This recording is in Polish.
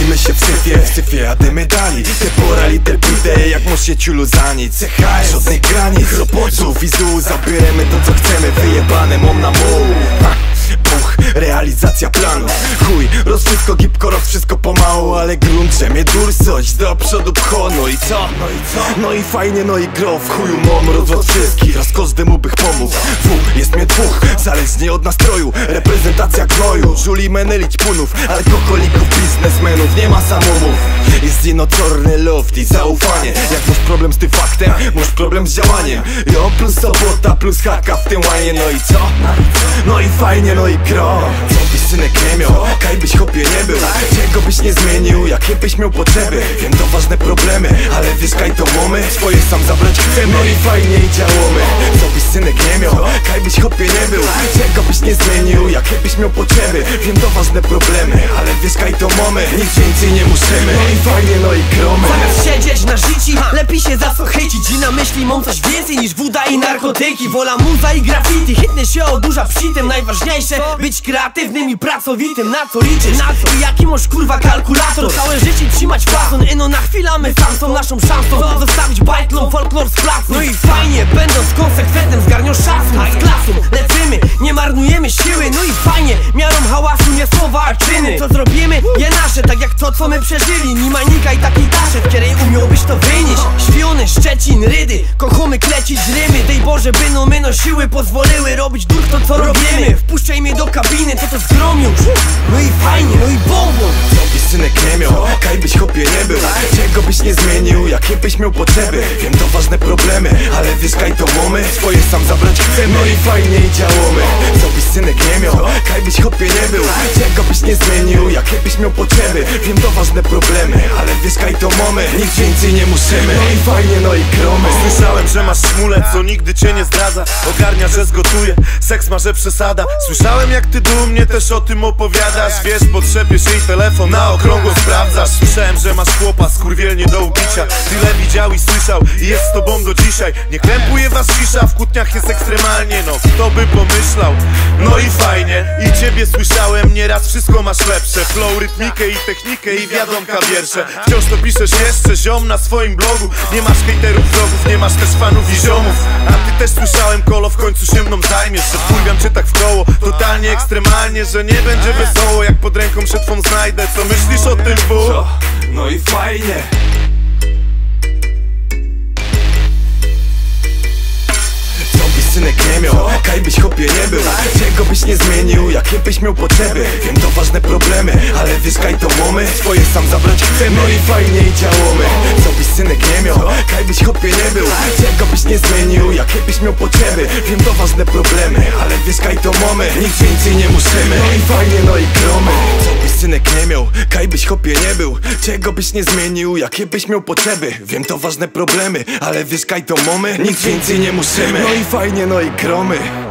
Urodziliśmy się w syfie, w syfie jadymy dali. Te pora liter pite, jak się ciulu za nic. CHS, żadnych granic, chropoców i zu. Zabieramy to co chcemy, wyjebane mom na muł Buch, realizacja planu. Chuj, roz wszystko gipko, roz wszystko pomału Ale grunt, mnie dursość do przodu pcho No i co? No i co? No i fajnie, no i gro W chuju mom, rozwód wszystkich. Raz każdemu zależnie od nastroju Reprezentacja kroju. Żuli menelić punów Alkoholików, biznesmenów. Nie ma samomów. Jest inocorny loft i zaufanie. Jak masz problem z tym faktem, masz problem z działaniem. Jo plus sobota, plus haka w tym łanie. No i co? No i fajnie, no i gro. Byś synek nie miał, kaj byś chopie nie był. Czego byś nie zmienił, jakie byś miał potrzeby? Wiem to ważne problemy, ale wiesz kaj to łomy. Swoje sam zabrać chcemy, no i fajnie i działamy. Co byś synek nie miał, kaj byś chopie nie był. nie zmienił, jakie byś miał potrzeby. Wiem to ważne problemy, ale wiesz kaj to mamy Nic więcej nie musimy, no i fajnie, no i gromy. Zamiast siedzieć na życi, lepiej się za co chycić I na myśli mam coś więcej niż woda i narkotyki. Wola muza i graffiti, hitny się odurza przy tym. Najważniejsze, być kreatywnym i pracowitym. Na co liczysz? Na co? I jaki masz kurwa kalkulator? Całe życie trzymać fason, ino na chwilę my sam są naszą szansą. Zostawić bajtlą folklor z placu. No i fajnie, będąc konsekwentnym zgarnią szacun Z klasą, siły No i fajnie, miarą hałasu nie słowa, a czyny. Co zrobimy, je nasze, tak jak to co my przeżyli. Nie ma nika i takiej dasze, w której umiałbyś to wynieść. Śpiony, Szczecin, Rydy, kochamy klecić rymy Dej Boże, by no my nosiły, pozwoliły robić dur to co robimy. Wpuszczaj mnie do kabiny, to to zgrom już No i fajnie, no i byś synek nie miał, kaj byś nie był. Czego byś nie zmienił, jakie byś miał potrzeby? Wiem to ważne problemy, ale wiesz kaj to łomy. Swoje sam zabrać chcemy, no i fajnie i działamy. Co byś synek nie miał, kaj byś nie był. Czego byś nie zmienił, jakie byś miał potrzeby? Wiem to ważne problemy, ale wiesz kaj to mamy Nic więcej nie musimy, no i fajnie, no i gromy. Słyszałem, że masz szmulec, co nigdy cię nie zdradza. Ogarnia, że zgotuje, seks ma, że przesada. Słyszałem jak ty dumnie też o tym opowiadasz. Wiesz, potrzebiesz jej telefon, na okrągło sprawdzasz Słyszałem, że masz chłopa, skurwielnie do ubicia. Tyle widział i słyszał i jest z tobą do dzisiaj. Nie krępuje was cisza, w kłótniach jest ekstremalnie. No kto by pomyślał, no i fajnie ciebie słyszałem, nieraz wszystko masz lepsze. Flow, rytmikę i technikę i wiadomka wiersze. Wciąż to piszesz jeszcze, ziom na swoim blogu. Nie masz hejterów, wrogów, nie masz też fanów i ziomów. A ty też słyszałem, kolo w końcu się mną zajmiesz. Że wpływam cię tak w koło, totalnie ekstremalnie Że nie będzie wesoło, jak pod ręką się twą znajdę Co myślisz o tym, bu? No i fajnie byś chopie nie był. Czego byś nie zmienił, jakie byś miał potrzeby? Wiem to ważne problemy, ale wiesz kaj to łomy. Swoje sam zabrać chcemy, no i fajnie i działamy. Co byś synek nie miał, kaj byś chopie nie był. Czego byś nie zmienił, jakie byś miał potrzeby? Wiem to ważne problemy, ale wiesz kaj to mamy Nic więcej nie musimy, no i fajnie, no i gromy. Co byś synek nie miał, kaj byś chopie nie był. Czego byś nie zmienił, jakie byś miał potrzeby? Wiem to ważne problemy, ale wiesz kaj to mamy Nic więcej nie musimy, no i fajnie, no i gromy